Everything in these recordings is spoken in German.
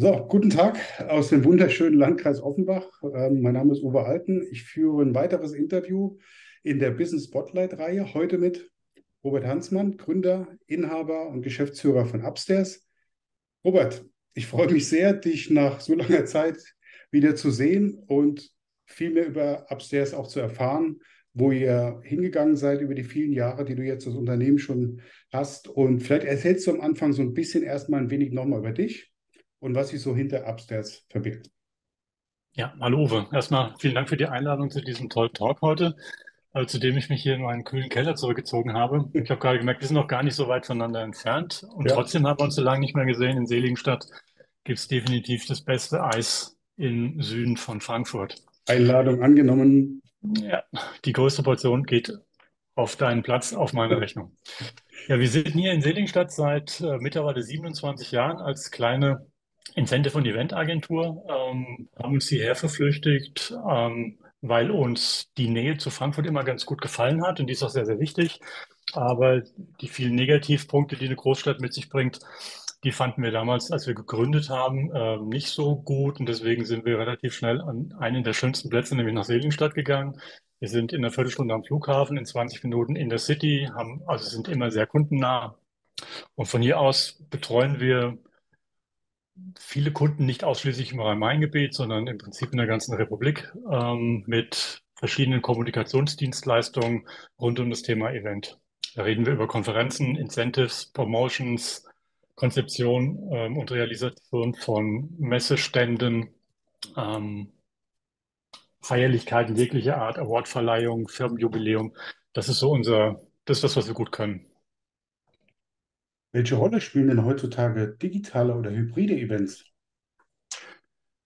So, guten Tag aus dem wunderschönen Landkreis Offenbach. Ähm, mein Name ist Uwe Alten. Ich führe ein weiteres Interview in der Business Spotlight-Reihe. Heute mit Robert Hansmann, Gründer, Inhaber und Geschäftsführer von Upstairs. Robert, ich freue mich sehr, dich nach so langer Zeit wieder zu sehen und viel mehr über Upstairs auch zu erfahren, wo ihr hingegangen seid über die vielen Jahre, die du jetzt das Unternehmen schon hast. Und vielleicht erzählst du am Anfang so ein bisschen erstmal ein wenig nochmal über dich und was sich so hinter Upstairs verbirgt. Ja, hallo Uwe. Erstmal vielen Dank für die Einladung zu diesem tollen Talk heute, äh, zu dem ich mich hier in meinen kühlen Keller zurückgezogen habe. Ich habe gerade gemerkt, wir sind noch gar nicht so weit voneinander entfernt und Ja, trotzdem haben wir uns so lange nicht mehr gesehen. In Seligenstadt gibt es definitiv das beste Eis im Süden von Frankfurt. Einladung angenommen. Ja, die größte Portion geht auf deinen Platz, auf meine Rechnung. Ja, wir sind hier in Seligenstadt seit äh, mittlerweile 27 Jahren als kleine Incentive- und Eventagentur, ähm, haben uns hierher verflüchtigt, ähm, weil uns die Nähe zu Frankfurt immer ganz gut gefallen hat und die ist auch sehr, sehr wichtig. Aber die vielen Negativpunkte, die eine Großstadt mit sich bringt, die fanden wir damals, als wir gegründet haben, äh, nicht so gut und deswegen sind wir relativ schnell an einen der schönsten Plätze, nämlich nach Seligenstadt gegangen. Wir sind in einer Viertelstunde am Flughafen, in 20 Minuten in der City, haben, also sind immer sehr kundennah. Und von hier aus betreuen wir viele Kunden nicht ausschließlich im Rhein-Main-Gebiet, sondern im Prinzip in der ganzen Republik ähm, mit verschiedenen Kommunikationsdienstleistungen rund um das Thema Event. Da reden wir über Konferenzen, Incentives, Promotions, Konzeption ähm, und Realisation von Messeständen, ähm, Feierlichkeiten jeglicher Art, Awardverleihung, Firmenjubiläum. Das ist so unser, das ist das, was wir gut können. Welche Rolle spielen denn heutzutage digitale oder hybride Events?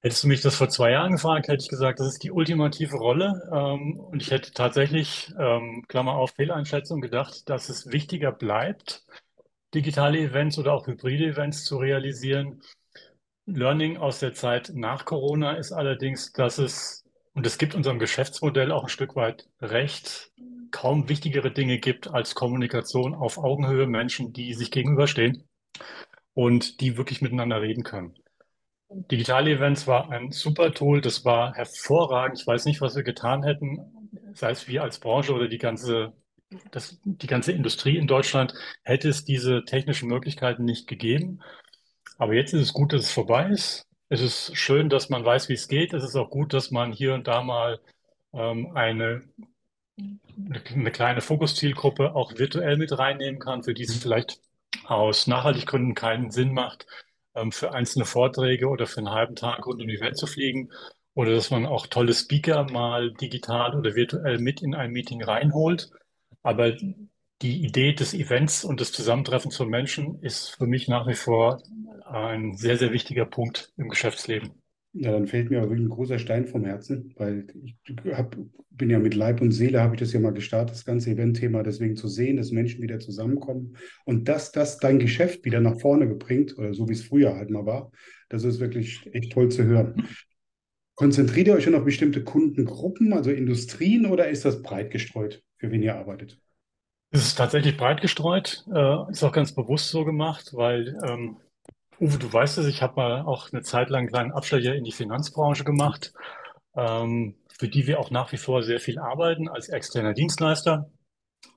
Hättest du mich das vor zwei Jahren gefragt, hätte ich gesagt, das ist die ultimative Rolle. Ähm, und ich hätte tatsächlich, ähm, Klammer auf, Fehleinschätzung gedacht, dass es wichtiger bleibt, digitale Events oder auch hybride Events zu realisieren. Learning aus der Zeit nach Corona ist allerdings, dass es, und es gibt unserem Geschäftsmodell auch ein Stück weit recht, kaum wichtigere Dinge gibt als Kommunikation auf Augenhöhe, Menschen, die sich gegenüberstehen und die wirklich miteinander reden können. Digitale Events war ein super Tool, das war hervorragend. Ich weiß nicht, was wir getan hätten, sei es wir als Branche oder die ganze, das, die ganze Industrie in Deutschland, hätte es diese technischen Möglichkeiten nicht gegeben. Aber jetzt ist es gut, dass es vorbei ist. Es ist schön, dass man weiß, wie es geht. Es ist auch gut, dass man hier und da mal ähm, eine, eine kleine Fokuszielgruppe auch virtuell mit reinnehmen kann, für die es vielleicht aus Nachhaltiggründen keinen Sinn macht, ähm, für einzelne Vorträge oder für einen halben Tag rund um die Welt zu fliegen. Oder dass man auch tolle Speaker mal digital oder virtuell mit in ein Meeting reinholt. Aber die Idee des Events und des Zusammentreffens von Menschen ist für mich nach wie vor ein sehr, sehr wichtiger Punkt im Geschäftsleben. Ja, dann fällt mir aber wirklich ein großer Stein vom Herzen, weil ich hab, bin ja mit Leib und Seele, habe ich das ja mal gestartet, das ganze Eventthema, deswegen zu sehen, dass Menschen wieder zusammenkommen und dass das dein Geschäft wieder nach vorne bringt, oder so wie es früher halt mal war, das ist wirklich echt toll zu hören. Konzentriert ihr euch schon auf bestimmte Kundengruppen, also Industrien, oder ist das breit gestreut, für wen ihr arbeitet? Es ist tatsächlich breit gestreut, äh, ist auch ganz bewusst so gemacht, weil ähm, Uwe, du weißt es, ich habe mal auch eine Zeit lang einen kleinen Abstecher in die Finanzbranche gemacht, ähm, für die wir auch nach wie vor sehr viel arbeiten als externer Dienstleister.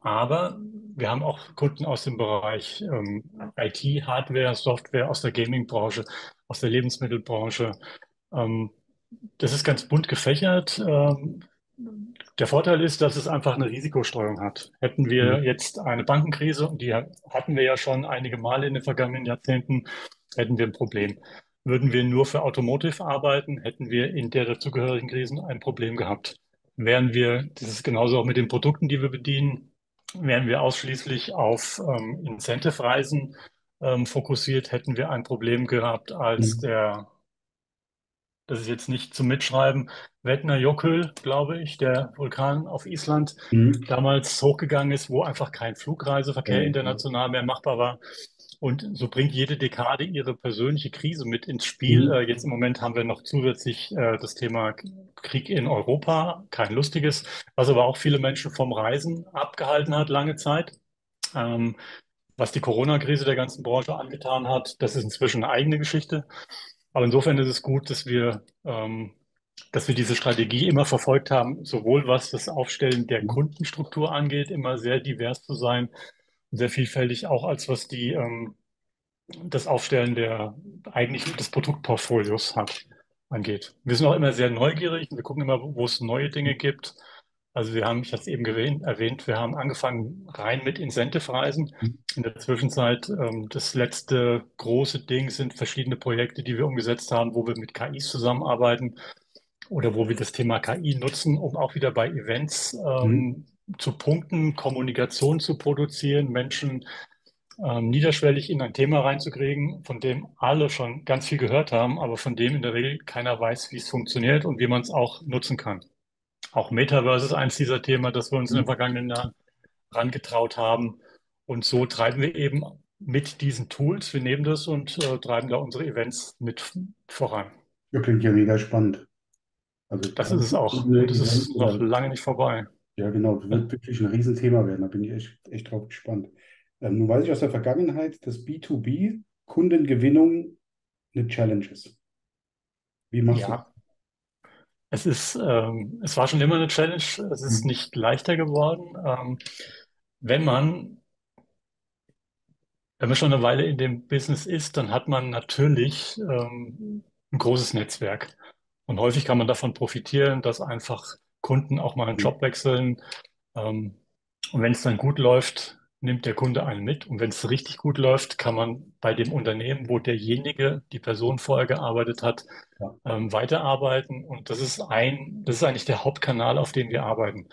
Aber wir haben auch Kunden aus dem Bereich ähm, IT, Hardware, Software, aus der Gaming-Branche, aus der Lebensmittelbranche. Ähm, das ist ganz bunt gefächert. Ähm, der Vorteil ist, dass es einfach eine Risikostreuung hat. Hätten wir Mhm. jetzt eine Bankenkrise, und die hatten wir ja schon einige Male in den vergangenen Jahrzehnten, hätten wir ein Problem. Würden wir nur für Automotive arbeiten, hätten wir in der dazugehörigen Krisen ein Problem gehabt. Wären wir, das ist genauso auch mit den Produkten, die wir bedienen, wären wir ausschließlich auf ähm, Incentive-Reisen ähm, fokussiert, hätten wir ein Problem gehabt, als Mhm. der das ist jetzt nicht zum Mitschreiben. Vatnajökull, glaube ich, der Vulkan auf Island, Mhm. damals hochgegangen ist, wo einfach kein Flugreiseverkehr ja. international mehr machbar war. Und so bringt jede Dekade ihre persönliche Krise mit ins Spiel. Äh, Mhm. jetzt im Moment haben wir noch zusätzlich äh, das Thema Krieg in Europa, kein lustiges, was aber auch viele Menschen vom Reisen abgehalten hat, lange Zeit. Ähm, was die Corona-Krise der ganzen Branche angetan hat, das ist inzwischen eine eigene Geschichte. Aber insofern ist es gut, dass wir, ähm, dass wir diese Strategie immer verfolgt haben, sowohl was das Aufstellen der. Kundenstruktur angeht, immer sehr divers zu sein, sehr vielfältig, auch als was die, ähm, das Aufstellen der eigentlich des Produktportfolios hat, angeht. Wir sind auch immer sehr neugierig. Wir gucken immer, wo es neue Dinge gibt. Also wir haben, ich hatte es eben gewähnt, erwähnt, wir haben angefangen rein mit Incentive-Reisen. In der Zwischenzeit, ähm, das letzte große Ding sind verschiedene Projekte, die wir umgesetzt haben, wo wir mit KIs zusammenarbeiten oder wo wir das Thema KI nutzen, um auch wieder bei Events Mhm. Zu punkten, Kommunikation zu produzieren, Menschen ähm, niederschwellig in ein Thema reinzukriegen, von dem alle schon ganz viel gehört haben, aber von dem in der Regel keiner weiß, wie es funktioniert und wie man es auch nutzen kann. Auch Metaverse ist eins dieser Themen, das wir uns in den Mhm. vergangenen Jahren herangetraut haben. Und so treiben wir eben mit diesen Tools, wir nehmen das und äh, treiben da unsere Events mit voran. Ja, klingt ja mega spannend. Also Das ist es auch. es ist noch lange nicht vorbei. Ja genau, das wird wirklich ein Riesenthema werden. Da bin ich echt, echt drauf gespannt. Ähm, nun weiß ich aus der Vergangenheit, dass B2B Kundengewinnung eine Challenge ist. Wie machst du? Ja, es ist, ähm, es war schon immer eine Challenge. Es ist Mhm. nicht leichter geworden. Ähm, wenn man, wenn man schon eine Weile in dem Business ist, dann hat man natürlich ähm, ein großes Netzwerk. Und häufig kann man davon profitieren, dass einfach Kunden auch mal einen Job wechseln. Ähm, und wenn es dann gut läuft, nimmt der Kunde einen mit. Und wenn es richtig gut läuft, kann man bei dem Unternehmen, wo derjenige, die Person vorher gearbeitet hat, Ja. ähm, weiterarbeiten. Und das ist ein, das ist eigentlich der Hauptkanal, auf dem wir arbeiten.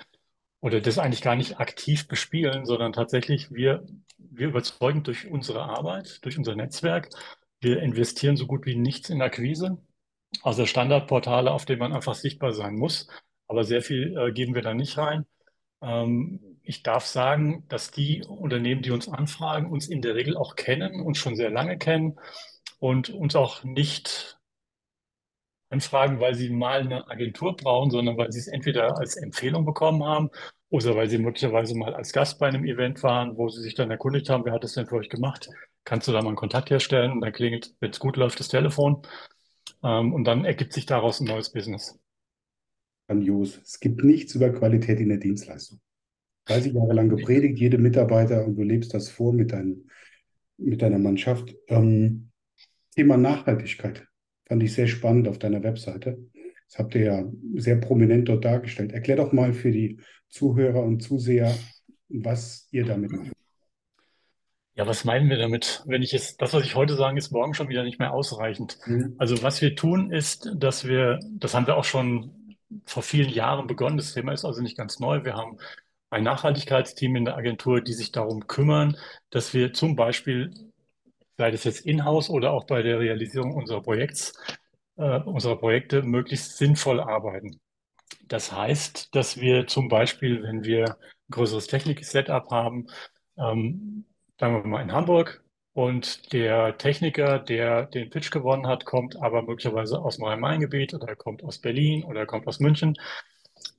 Oder das eigentlich gar nicht aktiv bespielen, sondern tatsächlich wir, wir überzeugen durch unsere Arbeit, durch unser Netzwerk. Wir investieren so gut wie nichts in Akquise. Also Standardportale, auf denen man einfach sichtbar sein muss. Aber sehr viel äh, geben wir da nicht rein. Ähm, ich darf sagen, dass die Unternehmen, die uns anfragen, uns in der Regel auch kennen, uns schon sehr lange kennen und uns auch nicht anfragen, weil sie mal eine Agentur brauchen, sondern weil sie es entweder als Empfehlung bekommen haben oder weil sie möglicherweise mal als Gast bei einem Event waren, wo sie sich dann erkundigt haben, wer hat das denn für euch gemacht? Kannst du da mal einen Kontakt herstellen? Und dann klingelt, wenn es gut läuft, das Telefon. Ähm, und dann ergibt sich daraus ein neues Business. Grandios. Es gibt nichts über Qualität in der Dienstleistung. 30 Jahre lang gepredigt, jede Mitarbeiter und du lebst das vor mit, dein, mit deiner Mannschaft. Ähm, Thema Nachhaltigkeit fand ich sehr spannend auf deiner Webseite. Das habt ihr ja sehr prominent dort dargestellt. Erklär doch mal für die Zuhörer und Zuseher, was ihr damit macht. Ja, was meinen wir damit? Wenn ich jetzt, das, was ich heute sage, ist morgen schon wieder nicht mehr ausreichend. Mhm. Also was wir tun, ist, dass wir, das haben wir auch schon vor vielen Jahren begonnen. Das Thema ist also nicht ganz neu. Wir haben ein Nachhaltigkeitsteam in der Agentur, die sich darum kümmern, dass wir zum Beispiel, sei das jetzt in-house oder auch bei der Realisierung unserer Projekts, äh, unserer Projekte, möglichst sinnvoll arbeiten. Das heißt, dass wir zum Beispiel, wenn wir ein größeres Technik-Setup haben, ähm, sagen wir mal in Hamburg, und der Techniker, der den Pitch gewonnen hat, kommt aber möglicherweise aus dem Rhein-Main-Gebiet oder er kommt aus Berlin oder er kommt aus München,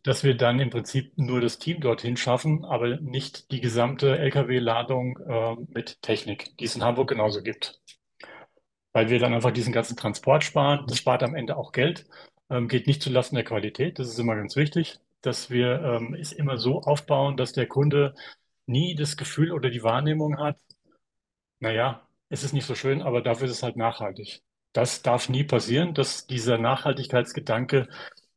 dass wir dann im Prinzip nur das Team dorthin schaffen, aber nicht die gesamte Lkw-Ladung äh, mit Technik, die es in Hamburg genauso gibt weil wir dann einfach diesen ganzen Transport sparen. Das spart am Ende auch Geld, ähm, geht nicht zulasten der Qualität. Das ist immer ganz wichtig, dass wir ähm, es immer so aufbauen, dass der Kunde nie das Gefühl oder die Wahrnehmung hat, naja, es ist nicht so schön, aber dafür ist es halt nachhaltig. Das darf nie passieren, dass dieser Nachhaltigkeitsgedanke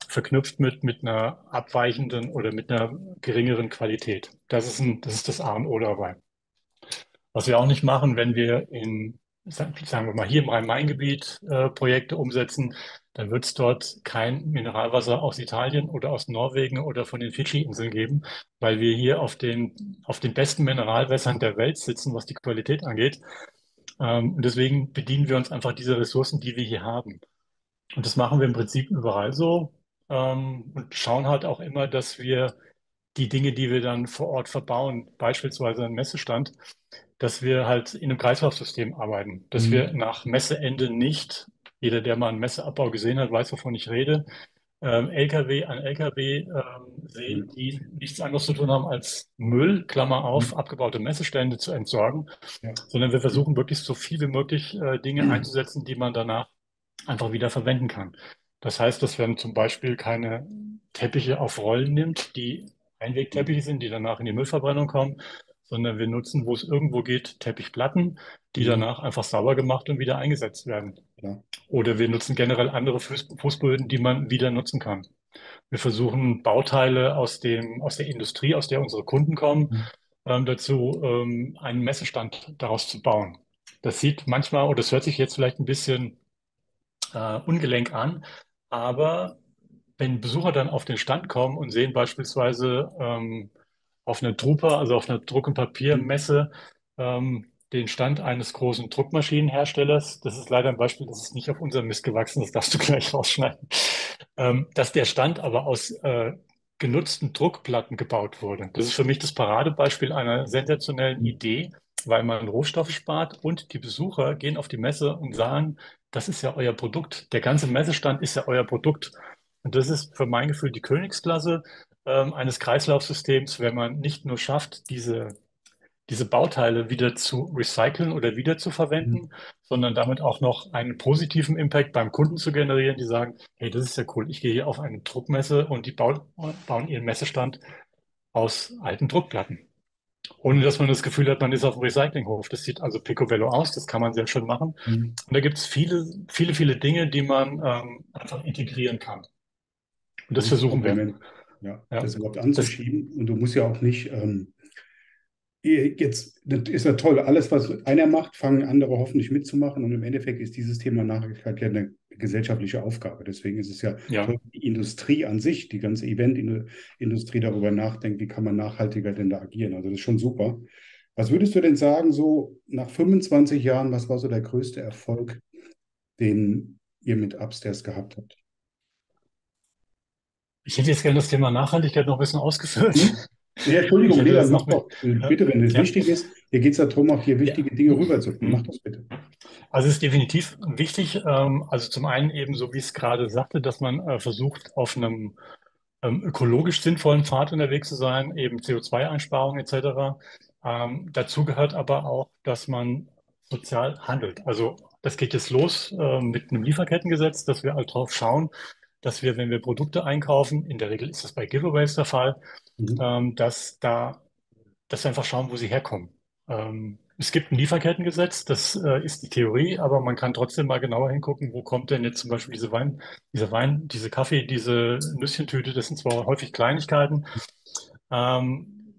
verknüpft mit, mit einer abweichenden oder mit einer geringeren Qualität. Das ist, ein, das ist das A und O dabei. Was wir auch nicht machen, wenn wir in, sagen wir mal, hier im Rhein-Main-Gebiet äh, Projekte umsetzen, dann wird es dort kein Mineralwasser aus Italien oder aus Norwegen oder von den Fidschi-Inseln geben, weil wir hier auf den, auf den besten Mineralwässern der Welt sitzen, was die Qualität angeht. Ähm, und deswegen bedienen wir uns einfach dieser Ressourcen, die wir hier haben. Und das machen wir im Prinzip überall so ähm, und schauen halt auch immer, dass wir die Dinge, die wir dann vor Ort verbauen, beispielsweise ein Messestand, dass wir halt in einem Kreislaufsystem arbeiten, dass wir Mhm. nach Messeende nicht, jeder, der mal einen Messeabbau gesehen hat, weiß, wovon ich rede, ähm, LKW an LKW ähm, sehen, die nichts anderes zu tun haben als Müll, Klammer auf, Mhm. abgebaute Messestände zu entsorgen, Ja. sondern wir versuchen wirklich so viel wie möglich äh, Dinge einzusetzen, die man danach einfach wieder verwenden kann. Das heißt, dass man zum Beispiel keine Teppiche auf Rollen nimmt, die Einwegteppiche sind, die danach in die Müllverbrennung kommen, sondern wir nutzen, wo es irgendwo geht, Teppichplatten, die Mhm. danach einfach sauber gemacht und wieder eingesetzt werden. Klar. Oder wir nutzen generell andere Fuß Fußböden, die man wieder nutzen kann. Wir versuchen Bauteile aus dem, aus der Industrie, aus der unsere Kunden kommen, Mhm. ähm, dazu ähm, einen Messestand daraus zu bauen. Das sieht manchmal, oder das hört sich jetzt vielleicht ein bisschen äh, ungelenk an, aber wenn Besucher dann auf den Stand kommen und sehen beispielsweise ähm, auf einer Drupa, also auf einer Druck- und Papiermesse, ähm, den Stand eines großen Druckmaschinenherstellers, das ist leider ein Beispiel, das ist nicht auf unserem Mist gewachsen, das darfst du gleich rausschneiden, ähm, dass der Stand aber aus äh, genutzten Druckplatten gebaut wurde. Das ist für mich das Paradebeispiel einer sensationellen Idee, weil man Rohstoffe spart und die Besucher gehen auf die Messe und sagen, das ist ja euer Produkt. Der ganze Messestand ist ja euer Produkt. Und das ist für mein Gefühl die Königsklasse ähm, eines Kreislaufsystems, wenn man nicht nur schafft, diese, diese Bauteile wieder zu recyceln oder wieder zu verwenden, Mhm. sondern damit auch noch einen positiven Impact beim Kunden zu generieren, die sagen, hey, das ist ja cool, ich gehe hier auf eine Druckmesse und die bauen, bauen ihren Messestand aus alten Druckplatten. Ohne dass man das Gefühl hat, man ist auf dem Recyclinghof. Das sieht also picobello aus, das kann man sehr schön machen. Mhm. Und da gibt es viele, viele, viele Dinge, die man ähm, einfach integrieren kann. Und das versuchen wir. Ja, Ja. das überhaupt anzuschieben. Und du musst ja auch nicht, ähm, jetzt, das ist ja toll, alles, was einer macht, fangen andere hoffentlich mitzumachen. Und im Endeffekt ist dieses Thema Nachhaltigkeit ja eine gesellschaftliche Aufgabe. Deswegen ist es ja Ja. toll, die Industrie an sich, die ganze Eventindustrie darüber nachdenkt, wie kann man nachhaltiger denn da agieren. Also das ist schon super. Was würdest du denn sagen, so nach 25 Jahren, was war so der größte Erfolg, den ihr mit Upstairs gehabt habt? Ich hätte jetzt gerne das Thema Nachhaltigkeit noch ein bisschen ausgeführt. Hm? Ja, Entschuldigung, nee, das noch doch. Bitte, wenn es Ja. wichtig ist. Hier geht es ja darum, auch hier wichtige Dinge rüberzubringen. Mach das bitte. Also es ist definitiv wichtig. Ähm, also zum einen eben, so wie ich es gerade sagte, dass man äh, versucht, auf einem ähm, ökologisch sinnvollen Pfad unterwegs zu sein, eben CO2-Einsparungen etc. Ähm, dazu gehört aber auch, dass man sozial handelt. Also das geht jetzt los äh, mit einem Lieferkettengesetz, dass wir halt drauf schauen, dass wir, wenn wir Produkte einkaufen, in der Regel ist das bei Giveaways der Fall, Mhm. ähm, dass da, dass wir einfach schauen, wo sie herkommen. Ähm, es gibt ein Lieferkettengesetz, das äh, ist die Theorie, aber man kann trotzdem mal genauer hingucken, wo kommt denn jetzt zum Beispiel diese Wein, dieser Wein, diese Kaffee, diese Nüsschentüte, das sind zwar häufig Kleinigkeiten. Ähm,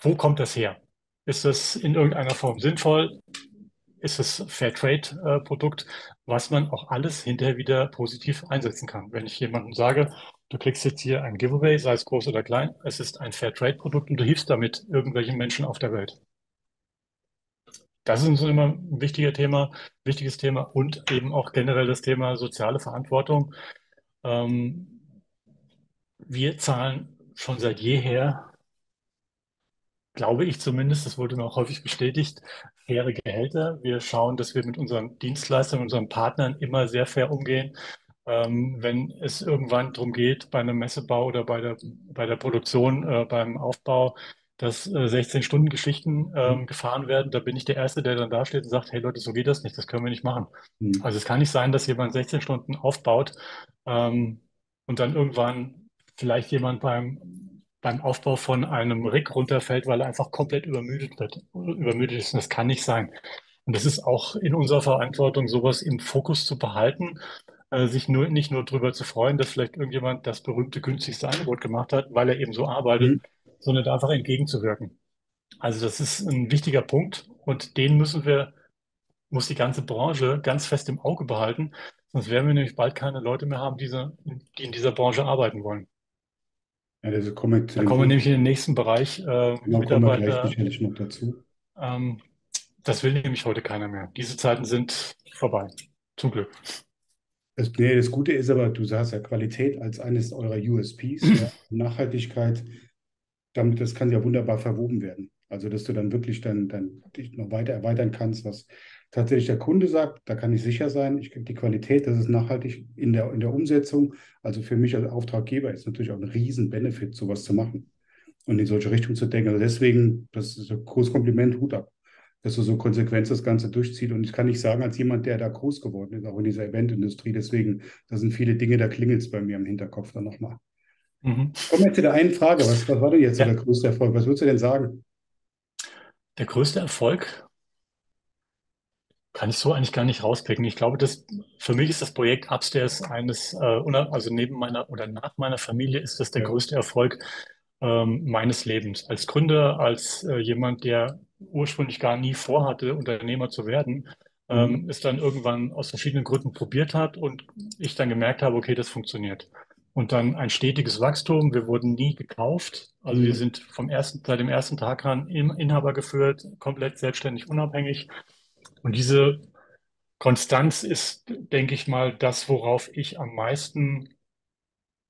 wo kommt das her? Ist das in irgendeiner Form sinnvoll? Ist es Fairtrade-Produkt, was man auch alles hinterher wieder positiv einsetzen kann? Wenn ich jemandem sage, du kriegst jetzt hier ein Giveaway, sei es groß oder klein, es ist ein Fairtrade-Produkt und du hilfst damit irgendwelchen Menschen auf der Welt. Das ist uns immer ein wichtiger Thema, wichtiges Thema und eben auch generell das Thema soziale Verantwortung. Ähm, wir zahlen schon seit jeher, glaube ich zumindest, das wurde mir auch häufig bestätigt, faire Gehälter. Wir schauen, dass wir mit unseren Dienstleistern, unseren Partnern immer sehr fair umgehen. Ähm, wenn es irgendwann darum geht, bei einem Messebau oder bei der, bei der Produktion, äh, beim Aufbau, dass äh, 16-Stunden-Geschichten ähm, gefahren werden, da bin ich der Erste, der dann dasteht und sagt, hey Leute, so geht das nicht, das können wir nicht machen. Mhm. Also es kann nicht sein, dass jemand 16 Stunden aufbaut ähm, und dann irgendwann vielleicht jemand beim, beim Aufbau von einem Rig runterfällt, weil er einfach komplett übermüdet wird, übermüdet ist. Das kann nicht sein. Und das ist auch in unserer Verantwortung, sowas im Fokus zu behalten, äh, sich nur, nicht nur darüber zu freuen, dass vielleicht irgendjemand das berühmte günstigste Angebot gemacht hat, weil er eben so arbeitet, Mhm. sondern da einfach entgegenzuwirken. Also das ist ein wichtiger Punkt und den müssen wir, muss die ganze Branche ganz fest im Auge behalten, sonst werden wir nämlich bald keine Leute mehr haben, die in dieser Branche arbeiten wollen. Ja, das kommen Da kommen wir nämlich in den nächsten Bereich, äh, Genau, kommen wir gleich sicherlich noch dazu. ähm, das will nämlich heute keiner mehr. Diese Zeiten sind vorbei. Zum Glück. Das, nee, das Gute ist aber, du sagst ja Qualität als eines eurer USPs, ja, Nachhaltigkeit, damit, das kann ja wunderbar verwoben werden. Also, dass du dann wirklich dann, dann dich noch weiter erweitern kannst, was tatsächlich der Kunde sagt, da kann ich sicher sein, ich kriege die Qualität, das ist nachhaltig in der, in der Umsetzung. Also für mich als Auftraggeber ist natürlich auch ein Riesen-Benefit, sowas zu machen und in solche Richtung zu denken. Also deswegen, das ist ein großes Kompliment, Hut ab. dass er so konsequent das Ganze durchzieht. Und ich kann nicht sagen, als jemand, der da groß geworden ist, auch in dieser Eventindustrie. Deswegen, da sind viele Dinge, da klingelt es bei mir im Hinterkopf dann nochmal. Mhm. Kommen wir zu der einen Frage. Was, was war denn jetzt ja. der größte Erfolg? Was würdest du denn sagen? Der größte Erfolg kann ich so eigentlich gar nicht rauspicken. Ich glaube, dass für mich ist das Projekt Upstairs eines, äh, also neben meiner oder nach meiner Familie ist das der ja. größte Erfolg ähm, meines Lebens. Als Gründer, als äh, jemand, der ursprünglich gar nie vorhatte, Unternehmer zu werden, ähm, mhm. es dann irgendwann aus verschiedenen Gründen probiert hat und ich dann gemerkt habe, okay, das funktioniert. Und dann ein stetiges Wachstum. Wir wurden nie gekauft. Also mhm. wir sind vom ersten, seit dem ersten Tag an Inhaber geführt, komplett selbstständig, unabhängig. Und diese Konstanz ist, denke ich mal, das, worauf ich am meisten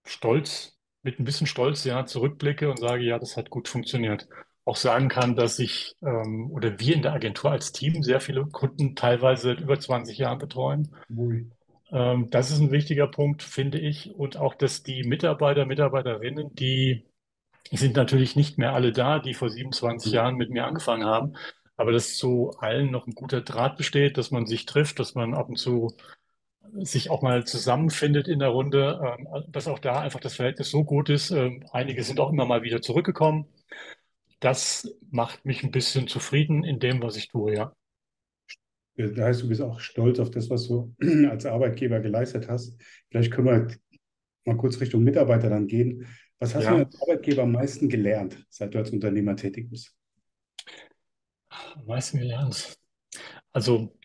stolz, mit ein bisschen Stolz, ja, zurückblicke und sage, ja, das hat gut funktioniert. Auch sagen kann, dass ich ähm, oder wir in der Agentur als Team sehr viele Kunden teilweise seit über 20 Jahren betreuen. Ähm, das ist ein wichtiger Punkt, finde ich. Und auch, dass die Mitarbeiter, Mitarbeiterinnen, die sind natürlich nicht mehr alle da, die vor 27 Jahren mit mir angefangen haben aber dass zu allen noch ein guter Draht besteht, dass man sich trifft, dass man ab und zu sich auch mal zusammenfindet in der Runde, ähm, dass auch da einfach das Verhältnis so gut ist. Ähm, einige sind auch immer mal wieder zurückgekommen. Das macht mich ein bisschen zufrieden in dem, was ich tue, ja. Das heißt, du bist auch stolz auf das, was du als Arbeitgeber geleistet hast. Vielleicht können wir mal kurz Richtung Mitarbeiter dann gehen. Was hast ja. du als Arbeitgeber am meisten gelernt, seit du als Unternehmer tätig bist? Am meisten gelernt. Also,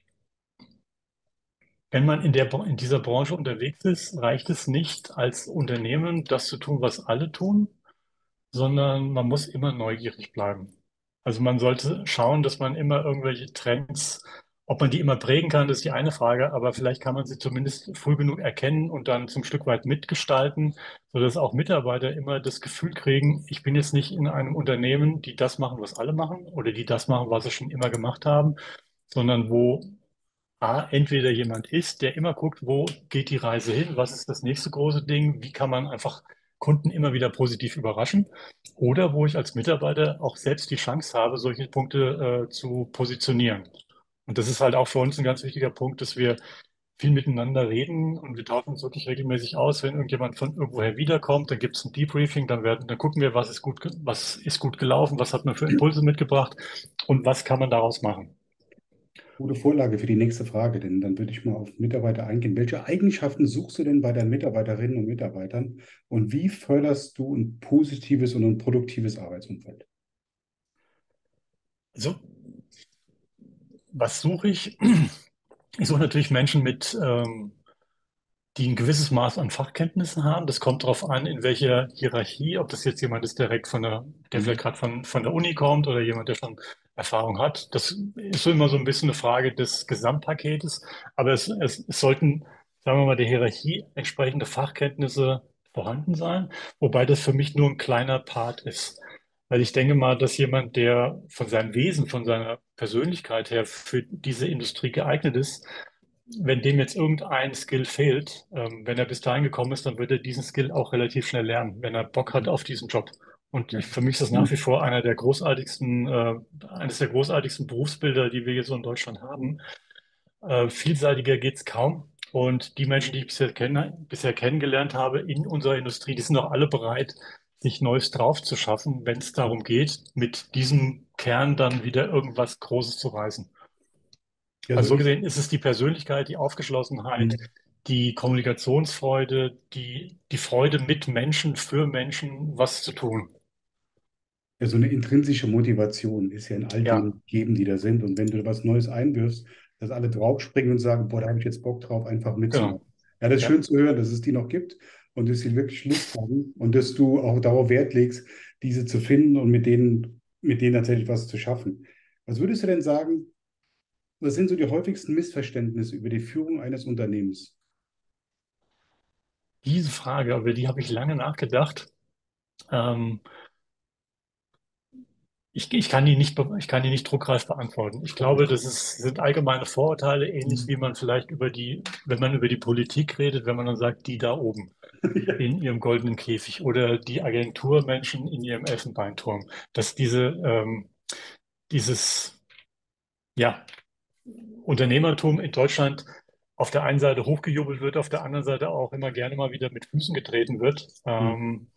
wenn man in, der, in dieser Branche unterwegs ist, reicht es nicht als Unternehmen, das zu tun, was alle tun, sondern man muss immer neugierig bleiben. Also man sollte schauen, dass man immer irgendwelche Trends ob man die immer prägen kann, das ist die eine Frage, aber vielleicht kann man sie zumindest früh genug erkennen und dann zum Stück weit mitgestalten, sodass auch Mitarbeiter immer das Gefühl kriegen, ich bin jetzt nicht in einem Unternehmen, die das machen, was alle machen oder die das machen, was sie schon immer gemacht haben, sondern wo A, entweder jemand ist, der immer guckt, wo geht die Reise hin, was ist das nächste große Ding, wie kann man einfach Kunden immer wieder positiv überraschen oder wo ich als Mitarbeiter auch selbst die Chance habe, solche Punkte äh, zu positionieren. Und das ist halt auch für uns ein ganz wichtiger Punkt, dass wir viel miteinander reden und wir tauschen uns wirklich regelmäßig aus. Wenn irgendjemand von irgendwoher wiederkommt, dann gibt es ein Debriefing, dann werden, dann gucken wir, was ist gut, was ist gut gelaufen, was hat man für Impulse mitgebracht und was kann man daraus machen. Gute Vorlage für die nächste Frage, denn dann würde ich mal auf Mitarbeiter eingehen. Welche Eigenschaften suchst du denn bei deinen Mitarbeiterinnen und Mitarbeitern und wie förderst du ein positives und ein produktives Arbeitsumfeld? Also was suche ich? Ich suche natürlich Menschen mit, ähm, die ein gewisses Maß an Fachkenntnissen haben. Das kommt darauf an, in welcher Hierarchie, ob das jetzt jemand ist direkt von der, der mhm. vielleicht gerade von, von der Uni kommt oder jemand, der schon Erfahrung hat. Das ist so immer so ein bisschen eine Frage des Gesamtpaketes. Aber es, es, es sollten, sagen wir mal, der Hierarchie entsprechende Fachkenntnisse vorhanden sein, wobei das für mich nur ein kleiner Part ist. Weil ich denke mal, dass jemand, der von seinem Wesen, von seiner Persönlichkeit her für diese Industrie geeignet ist, wenn dem jetzt irgendein Skill fehlt, ähm, wenn er bis dahin gekommen ist, dann wird er diesen Skill auch relativ schnell lernen, wenn er Bock hat auf diesen Job. Und ich, für mich ist das nach wie vor einer der großartigsten, äh, eines der großartigsten Berufsbilder, die wir hier so in Deutschland haben. Äh, vielseitiger geht es kaum. Und die Menschen, die ich bisher, kenne, bisher kennengelernt habe in unserer Industrie, die sind auch alle bereit, sich Neues drauf zu schaffen, wenn es darum geht, mit diesem Kern dann wieder irgendwas Großes zu reißen. Ja, also so gesehen ist es die Persönlichkeit, die Aufgeschlossenheit, mhm. die Kommunikationsfreude, die, die Freude mit Menschen, für Menschen, was zu tun. Ja, so eine intrinsische Motivation ist ja in all ja. denen gegeben, die da sind. Und wenn du was Neues einwirfst, dass alle draufspringen und sagen, boah, da habe ich jetzt Bock drauf, einfach mitzumachen. Genau. Ja, das ist ja. schön zu hören, dass es die noch gibt und dass sie wirklich Lust haben und dass du auch darauf Wert legst, diese zu finden und mit denen, mit denen tatsächlich was zu schaffen. Was würdest du denn sagen, was sind so die häufigsten Missverständnisse über die Führung eines Unternehmens? Diese Frage, über die habe ich lange nachgedacht. Ähm, ich, ich, kann die nicht, ich kann die nicht druckreif beantworten. Ich glaube, das ist, sind allgemeine Vorurteile, ähnlich mhm. wie man vielleicht über die, wenn man über die Politik redet, wenn man dann sagt, die da oben in ihrem goldenen Käfig oder die Agenturmenschen in ihrem Elfenbeinturm. Dass diese, ähm, dieses, ja, Unternehmertum in Deutschland auf der einen Seite hochgejubelt wird, auf der anderen Seite auch immer gerne mal wieder mit Füßen getreten wird. Hm. Ähm,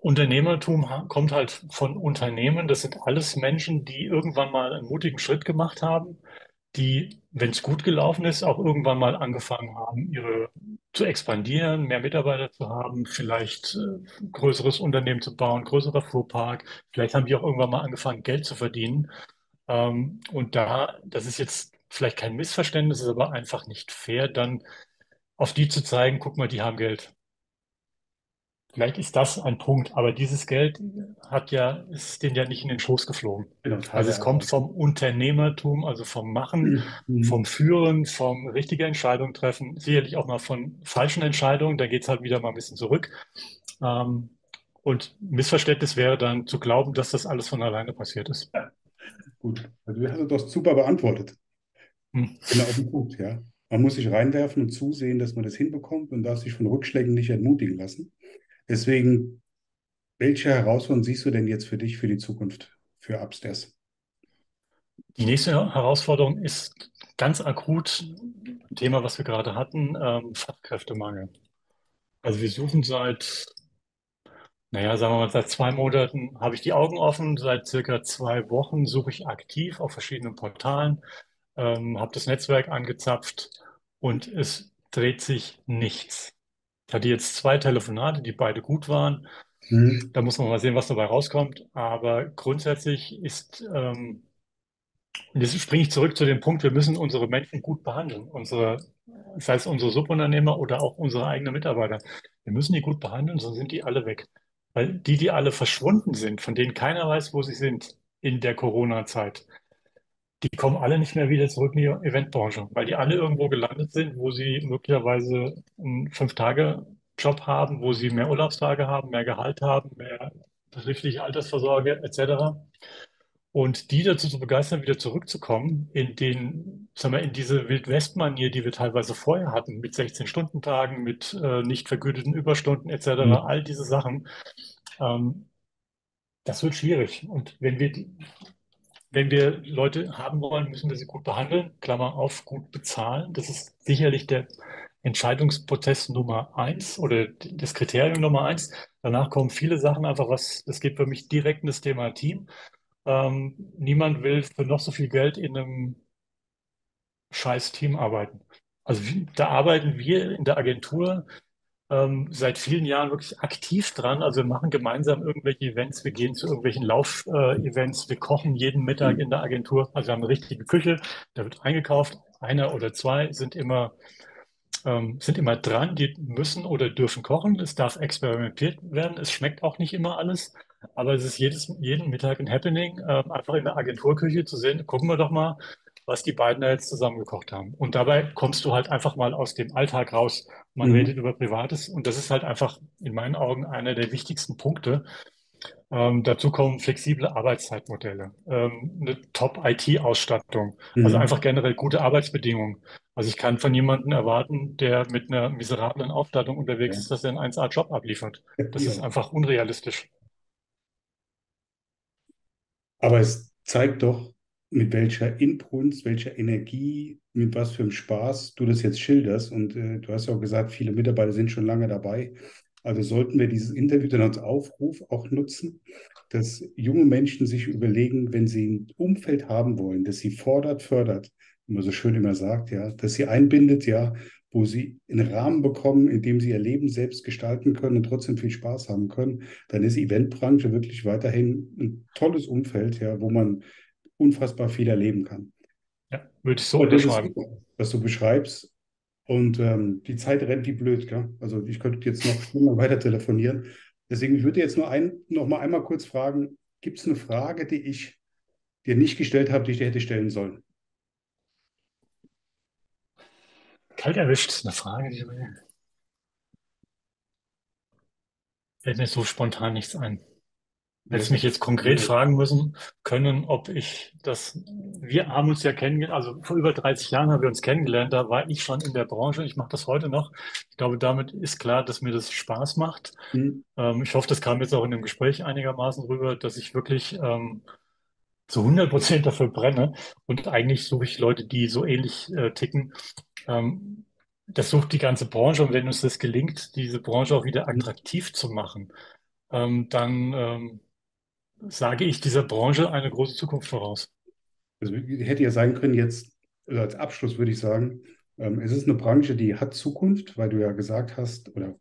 Unternehmertum kommt halt von Unternehmen. Das sind alles Menschen, die irgendwann mal einen mutigen Schritt gemacht haben, die, wenn es gut gelaufen ist, auch irgendwann mal angefangen haben, ihre zu expandieren, mehr Mitarbeiter zu haben, vielleicht äh, größeres Unternehmen zu bauen, größerer Fuhrpark. Vielleicht haben die auch irgendwann mal angefangen, Geld zu verdienen. Ähm, und da, das ist jetzt vielleicht kein Missverständnis, ist aber einfach nicht fair, dann auf die zu zeigen, guck mal, die haben Geld. Vielleicht ist das ein Punkt, aber dieses Geld hat ja, ist denen ja nicht in den Schoß geflogen. Genau, Also es kommt vom Unternehmertum, also vom Machen, Hm. vom Führen, vom richtige Entscheidungen treffen, sicherlich auch mal von falschen Entscheidungen, da geht es halt wieder mal ein bisschen zurück. Ähm, und Missverständnis wäre dann zu glauben, dass das alles von alleine passiert ist. Gut, also du hast das super beantwortet. Hm. Genau auf den Punkt, ja. Man muss sich reinwerfen und zusehen, dass man das hinbekommt und darf sich von Rückschlägen nicht entmutigen lassen. Deswegen, welche Herausforderungen siehst du denn jetzt für dich für die Zukunft für Upstairs? Die nächste Herausforderung ist ganz akut Thema, was wir gerade hatten, ähm, Fachkräftemangel. Also wir suchen seit, naja, sagen wir mal, seit zwei Monaten habe ich die Augen offen. Seit circa zwei Wochen suche ich aktiv auf verschiedenen Portalen, ähm, habe das Netzwerk angezapft und es dreht sich nichts. Ich hatte jetzt zwei Telefonate, die beide gut waren. Hm. Da muss man mal sehen, was dabei rauskommt. Aber grundsätzlich ist, ähm, und jetzt springe ich zurück zu dem Punkt, wir müssen unsere Menschen gut behandeln. Unsere, sei es unsere Subunternehmer oder auch unsere eigenen Mitarbeiter. Wir müssen die gut behandeln, sonst sind die alle weg. Weil die, die alle verschwunden sind, von denen keiner weiß, wo sie sind in der Corona-Zeit, die kommen alle nicht mehr wieder zurück in die Eventbranche, weil die alle irgendwo gelandet sind, wo sie möglicherweise einen Fünf-Tage-Job haben, wo sie mehr Urlaubstage haben, mehr Gehalt haben, mehr betriebliche Altersvorsorge etc. Und die dazu zu begeistern, wieder zurückzukommen in den, sagen wir, in diese Wildwest-Manier, die wir teilweise vorher hatten, mit 16-Stunden-Tagen, mit äh, nicht vergüteten Überstunden etc., Hm. all diese Sachen, ähm, das wird schwierig. Und wenn wir, die, wenn wir Leute haben wollen, müssen wir sie gut behandeln, Klammer auf, gut bezahlen. Das ist sicherlich der Entscheidungsprozess Nummer eins oder das Kriterium Nummer eins. Danach kommen viele Sachen einfach, was, das geht für mich direkt in das Thema Team. Ähm, niemand will für noch so viel Geld in einem scheiß Team arbeiten. Also da arbeiten wir in der Agentur ähm, seit vielen Jahren wirklich aktiv dran. Also wir machen gemeinsam irgendwelche Events, wir gehen zu irgendwelchen Lauf-Events, wir kochen jeden Mittag in der Agentur. Also wir haben eine richtige Küche, da wird eingekauft. Einer oder zwei sind immer ähm, sind immer dran, die müssen oder dürfen kochen. Es darf experimentiert werden. Es schmeckt auch nicht immer alles, aber es ist jedes, jeden Mittag ein Happening, ähm, einfach in der Agenturküche zu sehen, gucken wir doch mal, was die beiden da jetzt zusammen gekocht haben. Und dabei kommst du halt einfach mal aus dem Alltag raus. Man Mhm. redet über Privates und das ist halt einfach in meinen Augen einer der wichtigsten Punkte. Ähm, dazu kommen flexible Arbeitszeitmodelle, ähm, eine Top-IT-Ausstattung, also Mhm. einfach generell gute Arbeitsbedingungen. Also ich kann von jemandem erwarten, der mit einer miserablen Ausstattung unterwegs Ja. ist, dass er einen 1A-Job abliefert. Das ist Ja. einfach unrealistisch. Aber es zeigt doch, mit welcher Inbrunst, welcher Energie, mit was für einem Spaß du das jetzt schilderst. Und äh, du hast ja auch gesagt, viele Mitarbeiter sind schon lange dabei. Also sollten wir dieses Interview dann als Aufruf auch nutzen, dass junge Menschen sich überlegen, wenn sie ein Umfeld haben wollen, das sie fordert, fördert, wie man so schön immer sagt, ja, dass sie einbindet, ja, wo sie einen Rahmen bekommen, in dem sie ihr Leben selbst gestalten können und trotzdem viel Spaß haben können, dann ist Eventbranche wirklich weiterhin ein tolles Umfeld, ja, wo man unfassbar viel erleben kann. Würde ich so ist unterschreiben. was du beschreibst. Und ähm, die Zeit rennt wie blöd, gell? Also ich könnte jetzt noch Stunden weiter telefonieren. Deswegen, ich würde jetzt nur ein, noch mal einmal kurz fragen, gibt es eine Frage, die ich dir nicht gestellt habe, die ich dir hätte stellen sollen? Kalt erwischt, eine Frage, die mir fällt mir so spontan nichts ein. Hättest mich jetzt konkret fragen müssen können, ob ich das, wir haben uns ja kennengelernt, also vor über 30 Jahren haben wir uns kennengelernt, da war ich schon in der Branche, ich mache das heute noch. Ich glaube, damit ist klar, dass mir das Spaß macht. Hm, Ähm, ich hoffe, das kam jetzt auch in dem Gespräch einigermaßen rüber, dass ich wirklich ähm, zu 100 Prozent dafür brenne. Und eigentlich suche ich Leute, die so ähnlich äh, ticken. Ähm, das sucht die ganze Branche. Und wenn uns das gelingt, diese Branche auch wieder attraktiv zu machen, ähm, dann ähm, sage ich dieser Branche eine große Zukunft voraus. Also hätte ja sein können, jetzt also als Abschluss würde ich sagen, ähm, es ist eine Branche, die hat Zukunft, weil du ja gesagt hast oder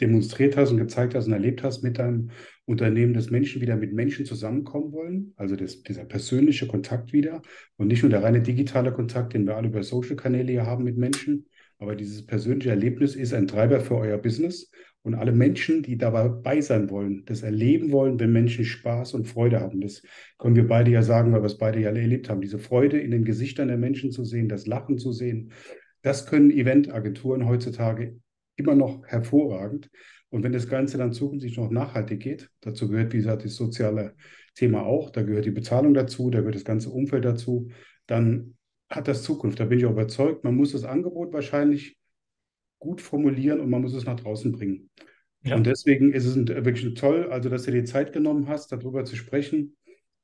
demonstriert hast und gezeigt hast und erlebt hast mit deinem Unternehmen, dass Menschen wieder mit Menschen zusammenkommen wollen, also das, dieser persönliche Kontakt wieder und nicht nur der reine digitale Kontakt, den wir alle über Social-Kanäle hier haben mit Menschen, aber dieses persönliche Erlebnis ist ein Treiber für euer Business und alle Menschen, die dabei sein wollen, das erleben wollen, wenn Menschen Spaß und Freude haben. Das können wir beide ja sagen, weil wir es beide ja erlebt haben. Diese Freude in den Gesichtern der Menschen zu sehen, das Lachen zu sehen, das können Eventagenturen heutzutage immer noch hervorragend. Und wenn das Ganze dann zukünftig noch nachhaltig geht, dazu gehört, wie gesagt, das soziale Thema auch, da gehört die Bezahlung dazu, da gehört das ganze Umfeld dazu, dann hat das Zukunft. Da bin ich auch überzeugt. Man muss das Angebot wahrscheinlich gut formulieren und man muss es nach draußen bringen. Ja. Und deswegen ist es wirklich toll, also dass du dir Zeit genommen hast, darüber zu sprechen.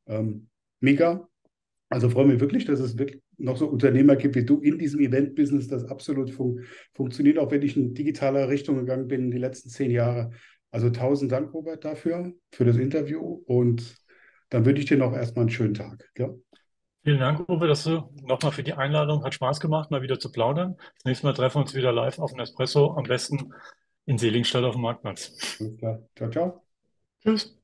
Ähm, mega. Also freue mich wirklich, dass es wirklich noch so Unternehmer gibt wie du in diesem Event-Business, das absolut fun funktioniert, auch wenn ich in digitaler Richtung gegangen bin in die letzten zehn Jahre. Also tausend Dank, Robert, dafür, für das Interview. Und dann wünsche ich dir noch erstmal einen schönen Tag. Ja? Vielen Dank, Uwe, dass du nochmal für die Einladung. Hat Spaß gemacht, mal wieder zu plaudern. Das nächste Mal treffen wir uns wieder live auf dem Espresso, am besten in Seligenstadt auf dem Marktplatz. Alles klar. Ciao, ciao. Tschüss.